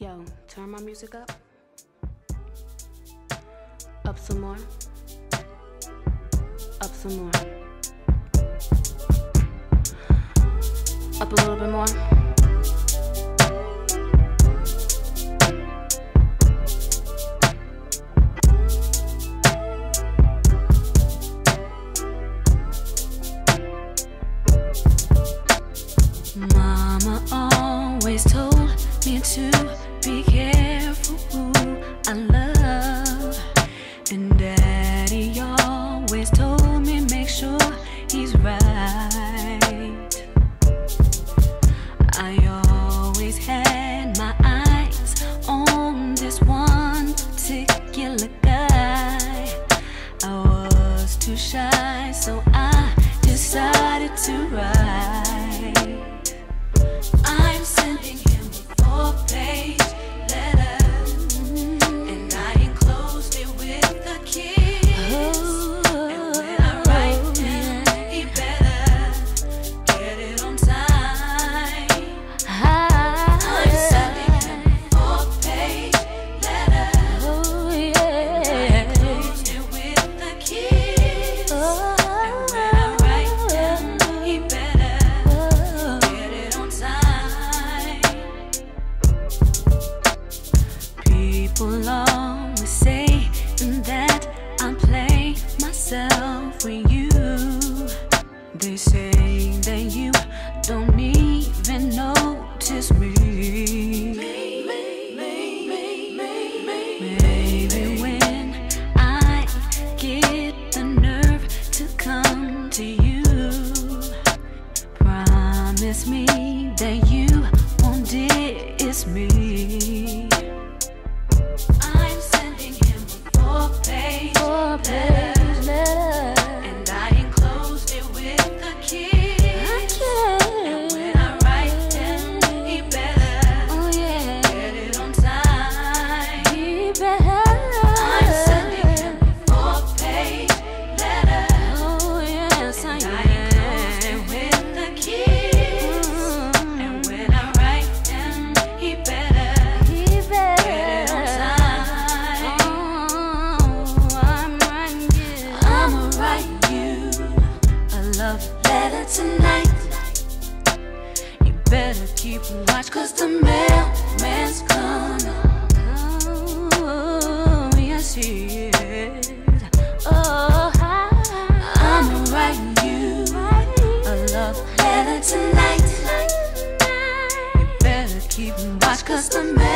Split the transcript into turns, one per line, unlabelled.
Yo, turn my music up. Up some more. Up some more. Up a little bit more. shy, so I decided to ride. They say that you don't even notice me. Maybe when I get the nerve to come to you, promise me that you won't diss me. love better tonight. You better keep watch, cause the mailman's gonna come. Yes, he is. Oh, I'm writing you a love letter tonight. You better keep watch, cause the mail.